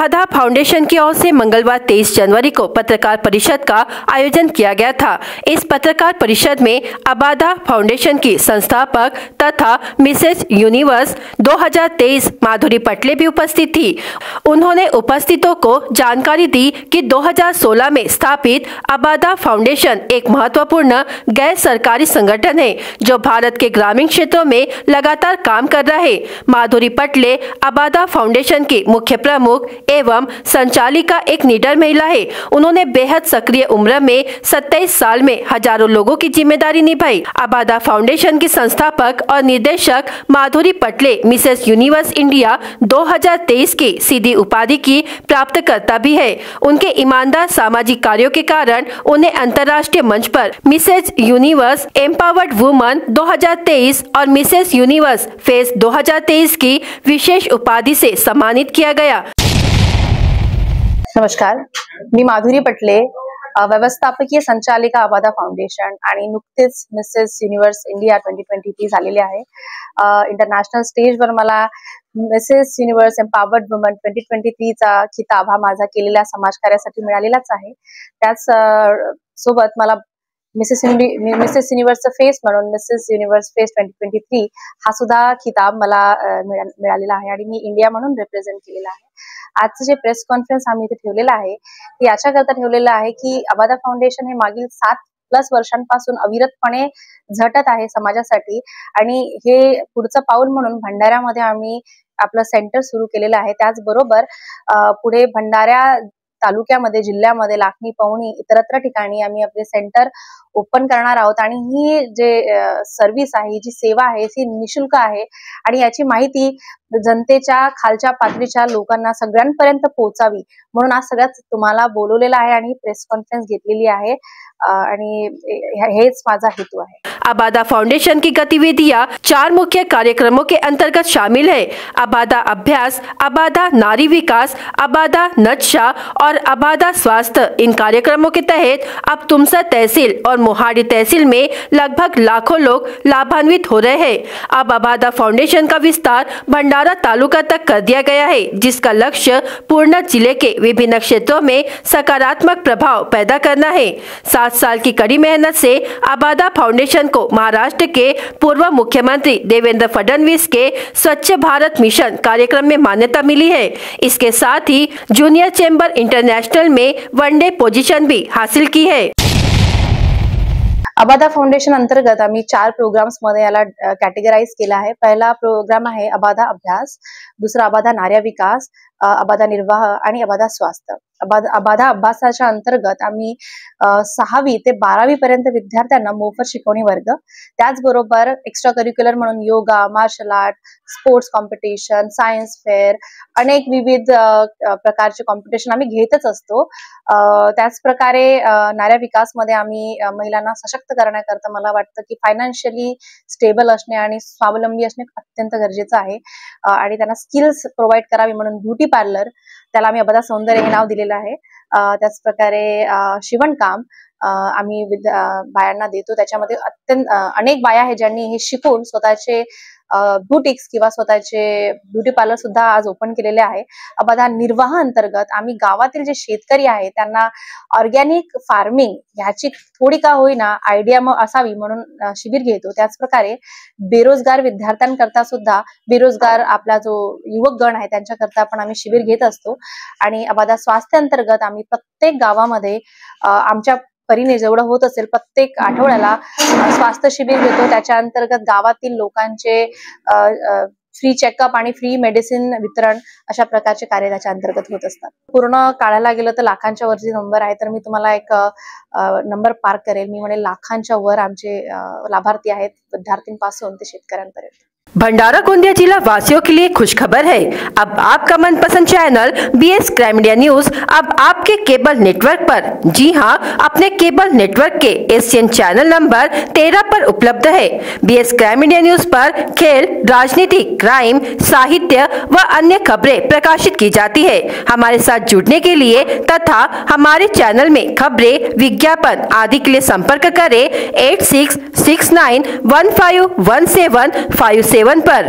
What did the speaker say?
अबाधा foundation की ओर से मंगलवार 23 जनवरी को पत्रकार परिषद का आयोजन किया गया था। इस पत्रकार परिषद में अबाधा फाउंडेशन की संस्थापक तथा मिसेस यूनिवर्स 2023 माधुरी पटले भी उपस्थित थी। उन्होंने उपस्थितों को जानकारी दी कि 2016 में स्थापित अबाधा फाउंडेशन एक महत्वपूर्ण गैर सरकारी संगठन है, जो भारत के ग्रामीण क्षेत्रों में लगातार काम कर रहा। है माधुरी पटले अबाधा फाउंडेशन की मुख्य प्रमुख एवं संचालिका एक निडर महिला है। उन्होंने बेहद सक्रिय उम्र में 27 साल में हज़ारों लोगों की ज़िम्मेदारी निभाई। आबादा फाउंडेशन की संस्थापक और निर्देशक Madhuri Patle, Mrs Universe India 2023 की सीधी उपाधि की प्राप्तकर्ता भी है। उनके ईमानदार सामाजिक कार्यों के कारण उन्हें अंतर्राष्ट्रीय मंच पर मिसेज यूनिवर्स एम्पावर्ड वुमन 2023 और मिसेस यूनिवर्स फेस 2023 की विशेष उपाधि से सम्मानित किया गया। नमस्कार. मी माधुरी पटले व्यवस्थापकीय संचालिका अबादा फाउंडेशन आणि नुकतेच Mrs Universe India twenty twenty three झालेले आहे. इंटरनॅशनल स्टेजवर मला Mrs Universe empowered woman twenty twenty थ्रीचा किताब हा माझा केलेल्या समाजकार्यासाठी मिळालेलाच आहे. त्याच सोबत मला मिसेस मिसेस युनिव्हर्सचं फेस म्हणून Mrs Universe face twenty twenty three हा सुद्धा खिताब मला मिळालेला आहे आणि मी इंडिया म्हणून रिप्रेझेंट केलेला आहे. आजचं जे प्रेस कॉन्फरन्स आम्ही इथे ठेवलेलं आहे ते याच्याकरता ठेवलेलं आहे की अबादा फाउंडेशन हे मागील सात प्लस वर्षांपासून अविरतपणे झटत आहे समाजासाठी. आणि हे पुढचं पाऊल म्हणून भंडाऱ्यामध्ये आम्ही आपलं सेंटर सुरू केलेलं आहे. त्याचबरोबर पुढे भंडाऱ्या तालुक्यामध्ये जिल्ह्यामध्ये लाखणी पवणी इतरत्र ठिकाणी आम्ही आपले सेंटर ओपन करणार आहोत. आणि ही जे सर्व्हिस आहे जी सेवा आहे ती निशुल्क आहे. आणि याची माहिती जनतेच्या खालच्या पातळीच्या लोकांना सगळ्यांपर्यंत पोहोचावी म्हणून आज सगळ्यात तुम्हाला बोलवलेलं आहे आणि प्रेस कॉन्फरन्स घेतलेली आहे. आणि हेच माझा हेतू आहे. आबादा फाउंडेशन की गतिविधियाँ चार मुख्य कार्यक्रमों के अंतर्गत शामिल है। आबादा अभ्यास, आबादा नारी विकास, आबादा नक्शा और आबादा स्वास्थ्य। इन कार्यक्रमों के तहत अब तुमसा तहसील और मोहाड़ी तहसील में लगभग लाखों लोग लाभान्वित हो रहे हैं। अब आबादा फाउंडेशन का विस्तार भंडारा तालुका तक कर दिया गया है, जिसका लक्ष्य पूर्ण ज़िले के विभिन्न क्षेत्रों में सकारात्मक प्रभाव पैदा करना है। सात साल की कड़ी मेहनत से आबादा फाउंडेशन को महाराष्ट्र के पूर्व मुख्यमंत्री देवेंद्र फडणवीस के स्वच्छ भारत मिशन कार्यक्रम में मान्यता मिली है। इसके साथ ही जूनियर चेंबर इंटरनेशनल में वनडे पोजीशन भी हासिल की है। अबादा फाउंडेशन अंतर्गत आम्ही चार प्रोग्राम्स मध्ये याला कॅटेगराईज केला आहे. पहिला प्रोग्राम आहे अबाधा अभ्यास, दुसरा अबाधा नार्या विकास अबाधा निर्वाह आणि अबाधा स्वास्थ्य. बाधा अभ्यासाच्या अंतर्गत आम्ही सहावी ते बारावी पर्यंत विद्यार्थ्यांना मोफत शिकवणी वर्ग. त्याचबरोबर एक्स्ट्रा करिक्युलर म्हणून yoga martial art sports competition science fair अनेक विविध प्रकारचे कॉम्पिटिशन आम्ही घेतच असतो. त्याच प्रकारे नाऱ्या विकासमध्ये आम्ही महिलांना सशक्त करण्याकरता मला वाटतं की फायनान्शियली स्टेबल असणे आणि स्वावलंबी असणे अत्यंत गरजेचं आहे. आणि त्यांना स्किल्स प्रोव्हाइड करावी म्हणून ब्युटी पार्लर त्याला आम्ही अबदा सौंदर्य हे नाव दिलेलं आहे. त्याच प्रकारे शिवणकाम आम्ही बायांना देतो. त्याच्यामध्ये अत्यंत अनेक बाया आहेत ज्यांनी हे शिकून स्वतःचे ब्युटिक्स किंवा स्वतःचे ब्युटी पार्लर सुद्धा आज ओपन केलेले आहे. अबाधा निर्वाह अंतर्गत आम्ही गावातील जे शेतकरी आहे त्यांना ऑर्गॅनिक फार्मिंग ह्याची थोडी का होईना आयडिया असावी म्हणून शिबिर घेतो. त्याच प्रकारे बेरोजगार विद्यार्थ्यांकरता सुद्धा बेरोजगार आपला जो युवक गण आहे त्यांच्याकरता पण आम्ही शिबिर घेत असतो. आणि अबाधा स्वास्थ्य अंतर्गत आम्ही प्रत्येक गावामध्ये आमच्या परीने जेवढं होत असेल प्रत्येक आठवड्याला स्वास्थ्य शिबिर घेतो. त्याच्या अंतर्गत गावातील लोकांचे फ्री चेकअप आणि फ्री मेडिसिन वितरण अशा प्रकारचे कार्य त्याच्या अंतर्गत होत असतात. पूर्ण काढायला गेलं तर लाखांच्या वरची नंबर आहे. तर मी तुम्हाला एक नंबर पार करेल. मी म्हणेल लाखांच्या वर आमचे लाभार्थी आहेत विद्यार्थ्यांपासून ते शेतकऱ्यांपर्यंत. भंडारा गोंदिया जिला वासियों के लिए खुशखबर है। अब आपका मनपसंद channel B S Crime India News अब आपके केबल नेटवर्क पर। जी हाँ, अपने केबल नेटवर्क के एशियन चैनल नंबर तेरह पर उपलब्ध है। B S Crime India News पर खेल, राजनीति क्राइम साहित्य व अन्य खबरें प्रकाशित की जाती है। हमारे साथ जुड़ने के लिए तथा हमारे चैनल में खबरें, विज्ञापन आदि के लिए संपर्क करें, eight six six nine one five one seven five seven पर।